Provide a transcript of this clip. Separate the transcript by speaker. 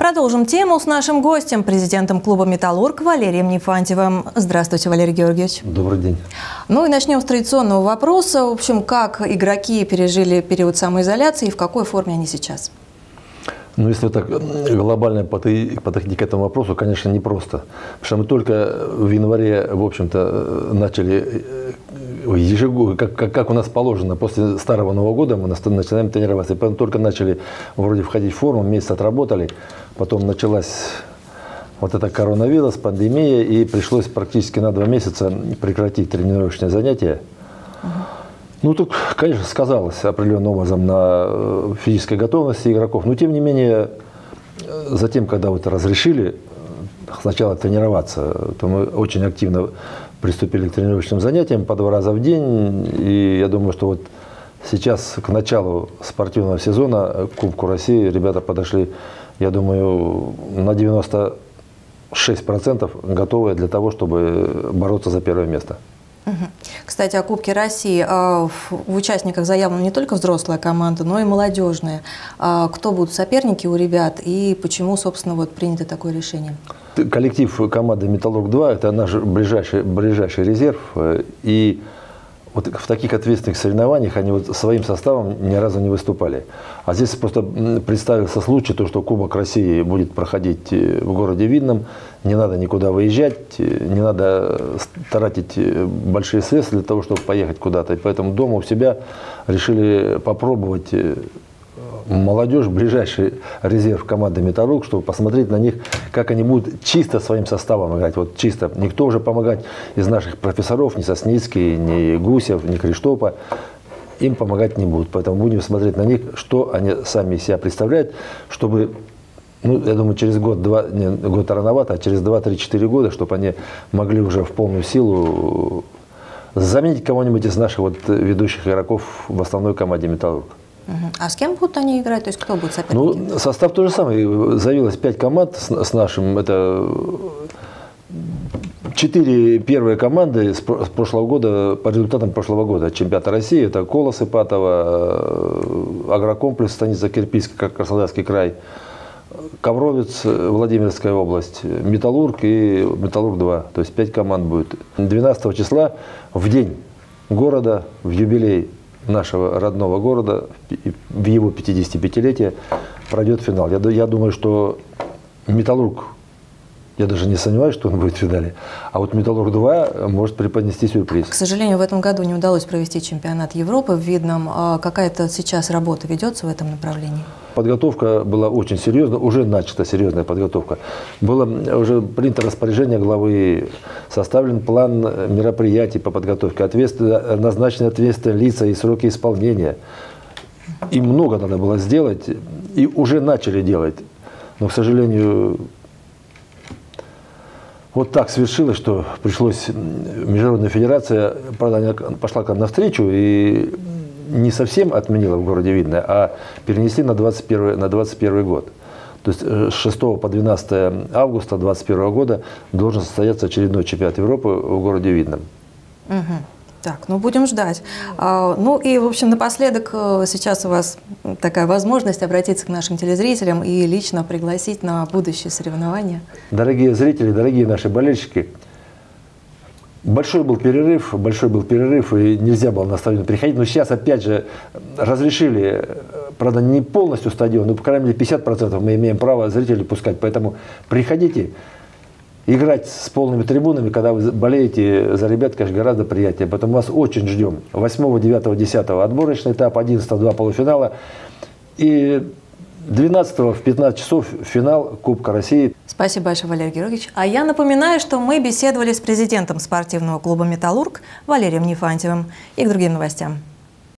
Speaker 1: Продолжим тему с нашим гостем, президентом клуба «Металлург» Валерием Нефантьевым. Здравствуйте, Валерий Георгиевич.
Speaker 2: Добрый день.
Speaker 1: Ну и начнем с традиционного вопроса. В общем, как игроки пережили период самоизоляции и в какой форме они сейчас?
Speaker 2: Ну, если так глобально подойти к этому вопросу, конечно, непросто. Потому что мы только в январе, в общем-то, начали э, ежегодно, как, как, как у нас положено, после Старого Нового года мы начинаем тренироваться. И потом только начали вроде входить в форму, месяц отработали, потом началась вот эта коронавирус, пандемия, и пришлось практически на два месяца прекратить тренировочные занятия. Ну, тут, конечно, сказалось определенным образом на э, физической готовности игроков, но тем не менее, э, затем, когда вот разрешили э, сначала тренироваться, то мы очень активно приступили к тренировочным занятиям по два раза в день, и я думаю, что вот сейчас к началу спортивного сезона к Кубку России ребята подошли, я думаю, на 96% готовы для того, чтобы бороться за первое место.
Speaker 1: Кстати, о Кубке России. А, в участниках заявлена не только взрослая команда, но и молодежная. А, кто будут соперники у ребят и почему, собственно, вот принято такое решение?
Speaker 2: Коллектив команды «Металлург-2» – это наш ближайший, ближайший резерв. И вот в таких ответственных соревнованиях они вот своим составом ни разу не выступали. А здесь просто представился случай, то, что Кубок России будет проходить э, в городе Видном. Не надо никуда выезжать, э, не надо тратить э, большие средства для того, чтобы поехать куда-то. И поэтому дома у себя решили попробовать молодежь, ближайший резерв команды «Металлург», чтобы посмотреть на них, как они будут чисто своим составом играть. Вот чисто. Никто уже помогать из наших профессоров, ни Сосницкий, ни Гусев, ни Криштопа, им помогать не будут. Поэтому будем смотреть на них, что они сами из себя представляют, чтобы ну, я думаю, через год, два, не, год рановато, а через 2-3-4 года, чтобы они могли уже в полную силу заменить кого-нибудь из наших вот ведущих игроков в основной команде «Металлург».
Speaker 1: А с кем будут они играть? То есть кто будет соперники?
Speaker 2: Ну, состав тот же самый. Заявилось пять команд с, с нашим. Это четыре первые команды с прошлого года, по результатам прошлого года чемпионата России. Это Колос Ипатова, э, Агрокомплекс, станица Кирпийская, Краснодарский край, Ковровец, Владимирская область, Металлург и Металлург-2. То есть пять команд будет. 12 числа в день города, в юбилей нашего родного города в его 55-летие пройдет финал. Я, я думаю, что Металлург, я даже не сомневаюсь, что он будет в финале, а вот Металлург-2 может преподнести сюрприз.
Speaker 1: К сожалению, в этом году не удалось провести чемпионат Европы в Видном. А какая-то сейчас работа ведется в этом направлении?
Speaker 2: Подготовка была очень серьезная, уже начата серьезная подготовка. Было уже принято распоряжение главы, составлен план мероприятий по подготовке, ответственно, назначены ответственные лица и сроки исполнения. И много надо было сделать, и уже начали делать. Но, к сожалению, вот так свершилось, что пришлось Международная федерация, пошла к нам навстречу, и не совсем отменила в городе Видное, а перенесли на 21, на 21 год. То есть э, с 6 по 12 августа 2021 года должен состояться очередной чемпионат Европы в городе Видном.
Speaker 1: Угу. Так, ну будем ждать. А, ну и, в общем, напоследок э, сейчас у вас такая возможность обратиться к нашим телезрителям и лично пригласить на будущее соревнования.
Speaker 2: Дорогие зрители, дорогие наши болельщики, Большой был перерыв, большой был перерыв, и нельзя было на стадион приходить. Но сейчас, опять же, разрешили, правда, не полностью стадион, но, по крайней мере, 50% мы имеем право зрителей пускать. Поэтому приходите, играть с полными трибунами, когда вы болеете за ребят, конечно, гораздо приятнее. Поэтому вас очень ждем. 8, 9, 10 отборочный этап, 11, 2 полуфинала. И 12 в 15 часов финал Кубка России.
Speaker 1: Спасибо большое, Валерий Георгиевич. А я напоминаю, что мы беседовали с президентом спортивного клуба «Металлург» Валерием Нефантьевым и к другим новостям.